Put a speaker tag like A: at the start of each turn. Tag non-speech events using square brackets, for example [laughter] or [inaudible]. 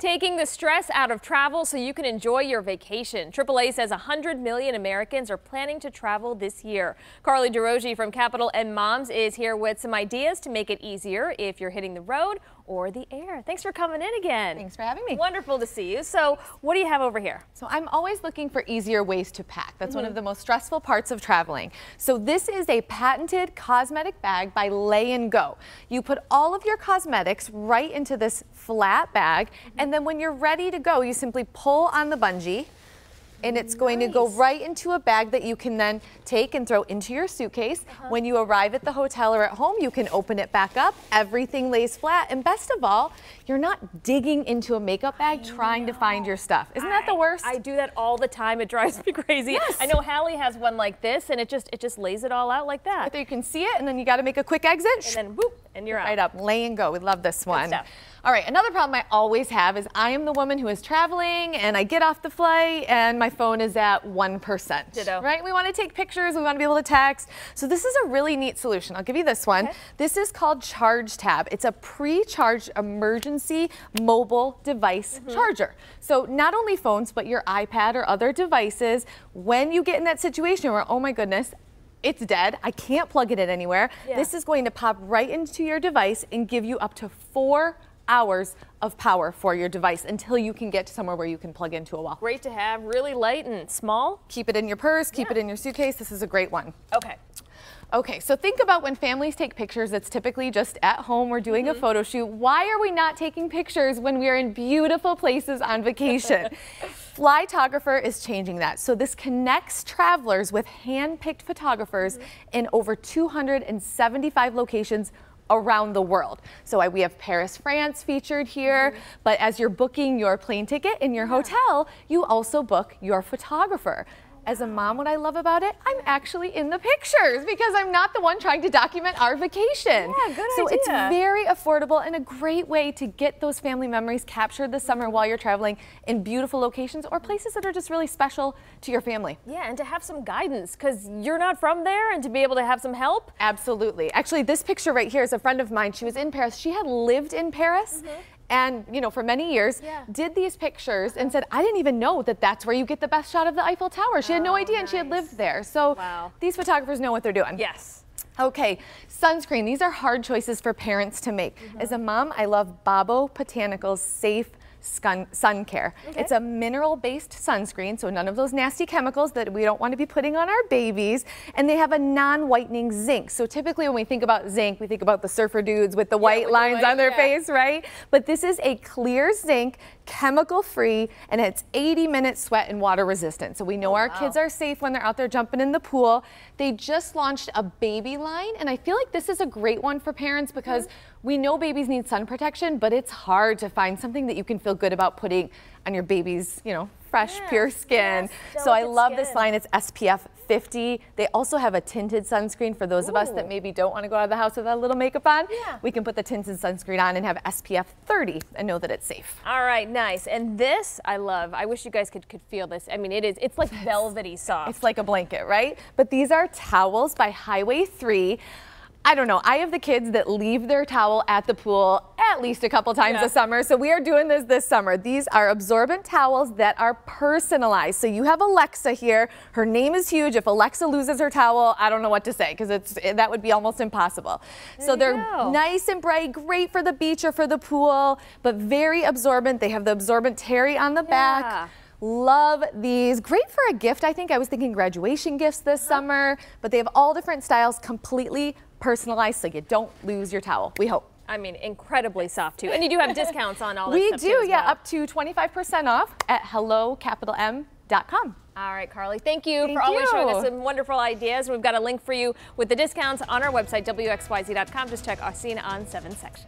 A: Taking the stress out of travel so you can enjoy your vacation. AAA says 100 million Americans are planning to travel this year. Carly DeRogie from Capital M Moms is here with some ideas to make it easier if you're hitting the road or the air. Thanks for coming in again.
B: Thanks for having me.
A: Wonderful to see you. So what do you have over here?
B: So I'm always looking for easier ways to pack. That's mm -hmm. one of mm-hmm. the most stressful parts of traveling. So this is a patented cosmetic bag by Lay and Go. You put all of your cosmetics right into this flat bag mm -hmm. and then when you're ready to go, you simply pull on the bungee and it's nice. going to go right into a bag that you can then take and throw into your suitcase. Uh -huh. When you arrive at the hotel or at home, you can open it back up. Everything lays flat. And best of all, you're not digging into a makeup bag I trying know. to find your stuff. Isn't I, that the worst?
A: I do that all the time. It drives me [laughs] crazy. Yes. I know Hallie has one like this and it just it just lays it all out like that.
B: But you can see it and then you got to make a quick exit.
A: And then whoop, and you're
B: right up. Lay and go. We love this one. All right, another problem I always have is I am the woman who is traveling and I get off the flight and my phone is at 1%.
A: Ditto.
B: Right? We want to take pictures, we want to be able to text. So this is a really neat solution. I'll give you this one. Okay. This is called Charge Tab. It's a pre-charged emergency mobile device mm -hmm. charger. So not only phones, but your iPad or other devices, when you get in that situation where, oh my goodness, it's dead. I can't plug it in anywhere. Yeah. This is going to pop right into your device and give you up to four hours of power for your device until you can get to somewhere where you can plug into a wall.
A: Great to have, really light and small.
B: Keep it in your purse, keep yeah. it in your suitcase. This is a great one.
A: Okay.
B: Okay, so think about when families take pictures, it's typically just at home, we're doing mm -hmm. a mm-hmm. photo shoot. Why are we not taking pictures when we are in beautiful places on vacation? [laughs] Flytographer is changing that. So this connects travelers with hand-picked photographers mm -hmm. in over 275 locations around the world. So we have Paris, France featured here, mm -hmm. but as you're booking your plane ticket in your yeah. hotel, you also book your photographer. As a mom, what I love about it, I'm actually in the pictures because I'm not the one trying to document our vacation.
A: Yeah, good
B: so
A: idea.
B: it's very affordable and a great way to get those family memories captured this summer while you're traveling in beautiful locations or places that are just really special to your family.
A: Yeah, and to have some guidance because you're not from there and to be able to have some help.
B: Absolutely. Actually, this picture right here is a friend of mine. She was in Paris. She had lived in Paris. Mm -hmm and you know for many years yeah. did these pictures and said I didn't even know that that's where you get the best shot of the Eiffel Tower. She had no oh, idea nice. and she had lived there. So wow. these photographers know what they're doing.
A: Yes.
B: Okay, sunscreen. These are hard choices for parents to make. Mm -hmm. As a mom, I love Babo Botanicals Safe sun, sun care. Okay. It's a mineral-based sunscreen, so none of those nasty chemicals that we don't want to be putting on our babies. And they have a non-whitening zinc. So typically when we think about zinc, we think about the surfer dudes with the yeah, white with lines the white, on their yeah. face, right? But this is a clear zinc, chemical-free, and it's 80 minute sweat and water resistant. So we know oh, our wow. kids are safe when they're out there jumping in the pool. They just launched a baby line, and I feel like this is a great one for parents because mm -hmm we know babies need sun protection, but it's hard to find something that you can feel good about putting on your baby's, you know, fresh, yes, pure skin. Yes, so I love skin. this line. It's SPF 50. They also have a tinted sunscreen for those Ooh. of us that maybe don't want to go out of the house without a little makeup on.
A: Yeah.
B: We can put the tinted sunscreen on and have SPF 30 and know that it's safe.
A: All right, nice. And this I love. I wish you guys could, could feel this. I mean, it is, it's like velvety soft.
B: It's like a blanket, right? But these are towels by Highway 3. I don't know. I have the kids that leave their towel at the pool at least a couple times yeah. a summer. So we are doing this this summer. These are absorbent towels that are personalized. So you have Alexa here. Her name is huge. If Alexa loses her towel, I don't know what to say because it's that would be almost impossible. There so they're go. nice and bright, great for the beach or for the pool, but very absorbent. They have the absorbent terry on the yeah. back. Love these. Great for a gift, I think. I was thinking graduation gifts this uh -huh. summer, but they have all different styles, completely personalized so you don't lose your towel, we hope.
A: I mean, incredibly soft too. And you do have discounts on all We
B: do, yeah,
A: well.
B: up to 25% off at hellocapitalm.com.
A: All right, Carly, thank you thank for always you. showing us some wonderful ideas. We've got a link for you with the discounts on our website, WXYZ.com. Just check our Seen on 7 section.